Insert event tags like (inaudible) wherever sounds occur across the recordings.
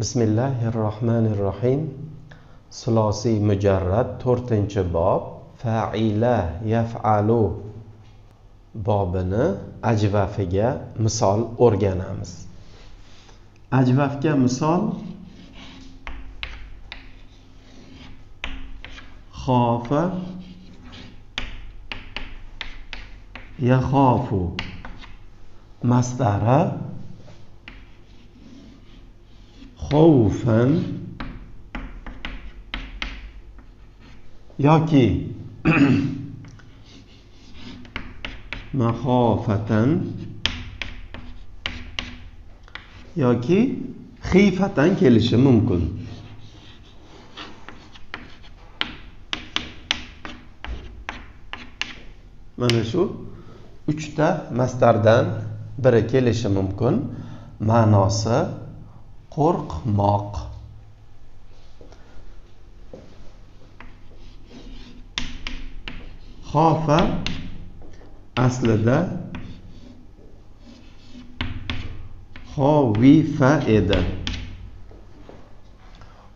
bismillahi rohmanir rohim sulosiy mujarrad to'rtinchi bob. Faila yafalu. Bobini ajvafiga misol o'rganamiz. Ajvafga misol. Xofa yaxofu. Masdari xovfan yoki (clears throat) mahofatan yoki xiyfatan kelishi mumkin. Mana shu uchta mastardan biri kelishi mumkin. Ma'nosi qo'rqmoq. Xofa aslida xovifa edi.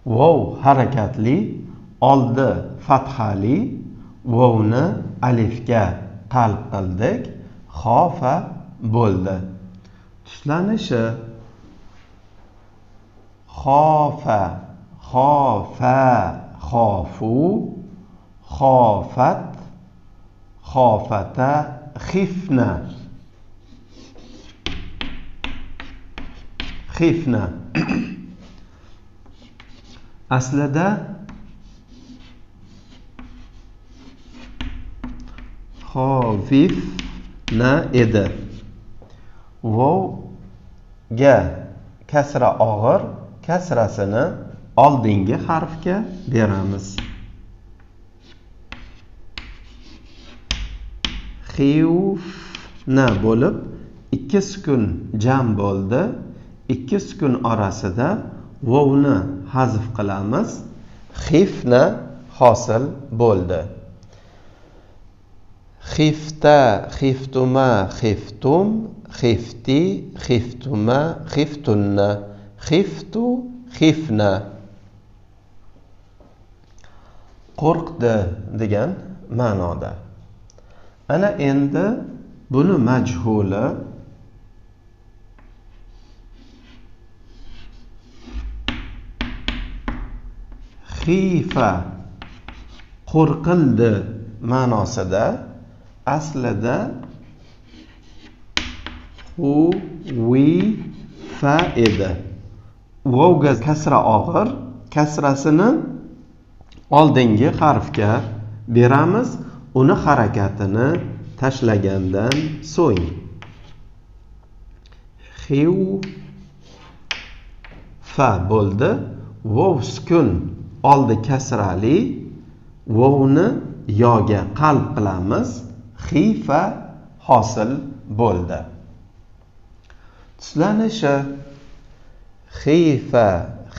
Vov harakatli oldi fathali vovni alifga qalb qildik xofa bo'ldi. Tushlanishi xofa xofa xofu xofat xofata xifna xifna aslida xofifna edi vovga kasra og'ir kasrasini oldingi harfga beramiz. Xiyufna bo'lib ikki sukun jam bo'ldi. Ikki sukun orasida vovni hazf qilamiz. Xifna hosil bo'ldi. Xifta xiftuma xiftum xifti xiftuma xiftunna. Xiftu xifna. Qo'rqdi degan ma'noda. Ana endi buni majhuli xifa qo'rqildi ma'nosida aslida u vi fa edi. Vovga kasra og'ir kasrasini oldingi harfga beramiz. Uni harakatini tashlagandan so'ng. Xiu fa bo'ldi. Vov sukun oldi kasrali. Vovni yoga qalb qilamiz. Xifa hosil bo'ldi. Tuslanishi xifa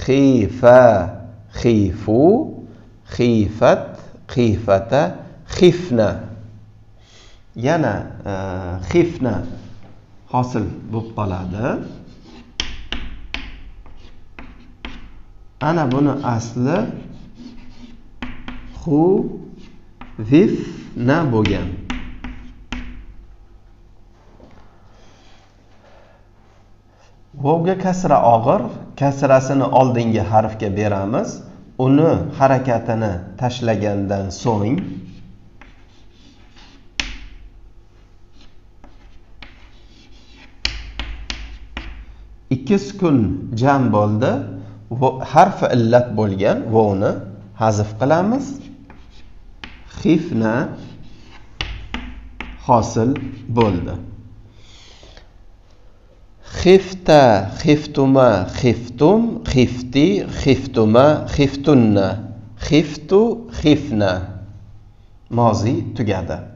xifa xifu xifat xifata xifna yana xifna hosil bo'lib qoladi ana buni asli xu vifna bo'lgan vovga kasra og'ir kasrasini oldingi harfga beramiz. Uni harakatini tashlagandan so'ng ikki sukun jam bo'ldi. Harfi illat bo'lgan vovni hazf qilamiz. Xifna hosil bo'ldi. Xifta xiftuma xiftum xifti xiftuma xiftunna xiftu xifna moziy tugadi